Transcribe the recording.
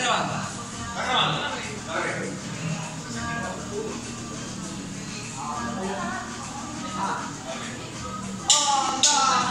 grabando. Está grabando. Oh, God.